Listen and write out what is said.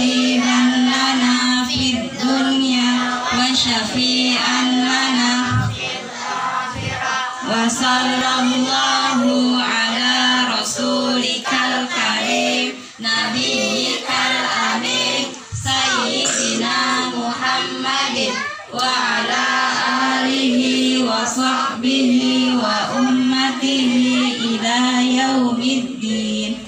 نصيبا لنا في الدنيا وشفيعا لنا وصلى الله على رسولك الكريم نبيك الأمين سيدنا محمد وعلى آله وصحبه وأمته إلى يوم الدين